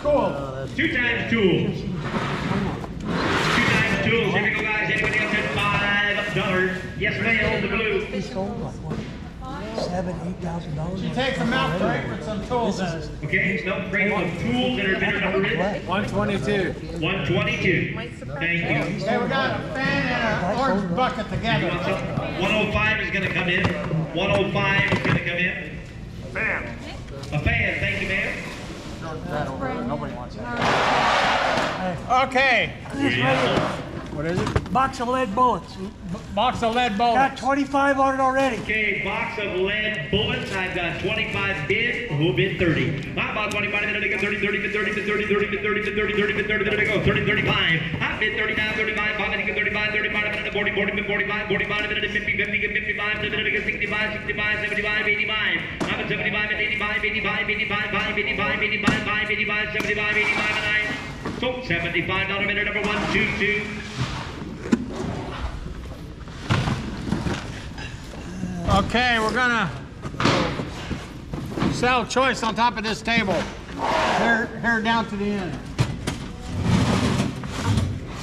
Cool. Two times two. Two times two. Here we go, guys. Anybody else at five dollars? Yes, ma'am. The blue. Sold? Seven, eight thousand dollars. She takes them out great for some tools. Is, okay, no cradle of tools that are different numbers. One twenty-two. One twenty-two. Thank you. Okay, we got a fan and an orange bucket together. One oh five is going to come in. One oh five is going to come in. Fan. A fan nobody wants that. Okay, what is it? Box of lead bullets. Box of lead bullets. Got twenty-five on it already. Okay, box of lead bullets. I've got 25 bid. Who bid 30? I bought 25 minute to go 30, 30, bid 30, bid 30, 30, bid 30, bid 30, 30, bid 30 minute to go 30, 35. I bid 39, 35, 5 minute to 35, 35 minute to 40, 40, bid 45, 45 minute to 50, 50, get 55, minute to go 65, 65, 75, 85. I'm at 75 85, 85, 85, 85, 85, 85, 75, 85, and I. So $75 minute number one, two, two. Okay, we're gonna sell choice on top of this table. Here, here down to the end.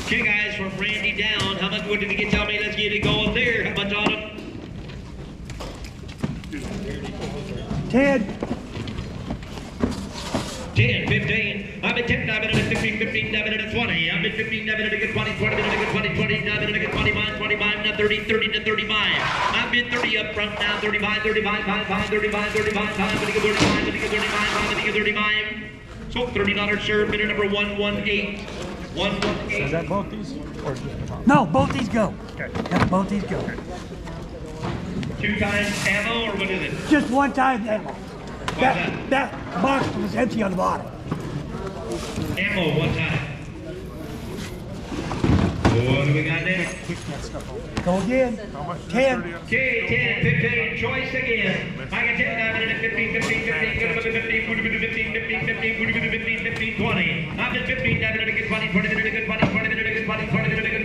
Okay, guys, from Randy down, how much wood did he get? Tell me, let's get it going there. How much on it? Ted, 10, 15. I'm at 10, 9 minutes, 15, 15, 9 minutes, 20. I'm at 15, 9 minutes, 20, 20 minutes, 20, 20, 9 minutes, 25, 25, now 30, 30 to 35. I'm at 30 up front now, 35, 35, 5, 5, 35, 35, 5, 35, 35, 35, 5, 35. So $30 sir, bidder number 118. 118. Is that both these? Or just no, both these go. Yeah, both these go. Two times ammo, or what is it? Just one time ammo. That, that box was empty on the bottom. Ammo, one time. What do we got next? Go again. Ten. Okay, 10, 15, choice again. I got 10, 9 minutes, 15, 15, 15, 15, 15, 15, 15, 15, 15, 15, 20. I'm at 15, 9 minutes, 20, 20 minutes, 20, 20 minutes, 20, 20 minutes, 20, 20 minutes, 20, now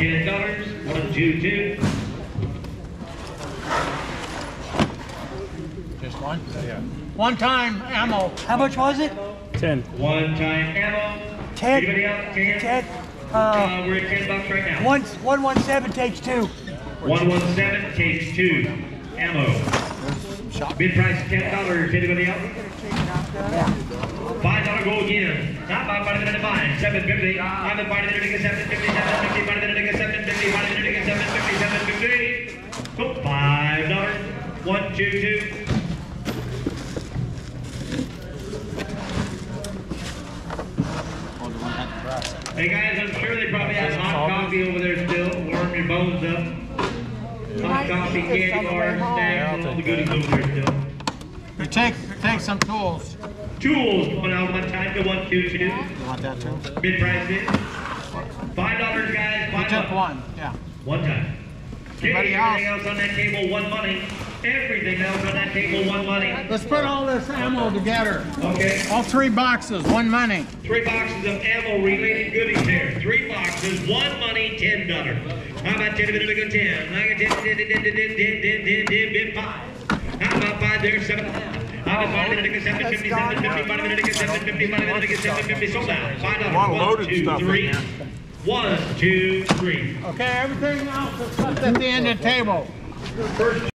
ten dollars. One, two, two. Just one? Yeah. One time ammo. How much was it? Ten. One time ammo. Ten. Anybody else? Ten. Ted, uh, Uh, we're at ten bucks right now. one, one one seven takes two. 117 takes two. Ammo. Bid price ten dollars. Anybody else? Five dollar go again. Not by five minute five. Seven fifty. I'm at five minute seven fifty. Seven fifty. Five minute seven fifty. Five minute seven fifty. Seven fifty. So five dollars. One, two, two. Hey guys, I'm sure they probably have hot coffee over there still. Warm your bones up. Hot coffee, candy bars, snacks, and all the goodies over there still. You take, take some tools. Tools going out one time to one two two. You want that too? Bid price is five dollars, guys. You Five took bucks. one, yeah. One time. Okay, Anybody everything else? else on that table, one money. Everything else on that table, one money. Let's put all this ammo together. Okay. All three boxes, one money. Three boxes of ammo related goodies there. Three boxes, one money, ten dollars. How about ten minutes ago, ten? I got ten, ten, ten, ten, ten, ten, ten, ten, ten, bid five. How about five there, seven and a half? How about five minutes ago, seven fifty, seven fifty, five minutes ago, seven fifty, five minutes ago, seven fifty, sold out. Five dollars. A lot of One, loaded two, stuff in three. there. One, two, three. Okay, everything else is left at the end of the table. First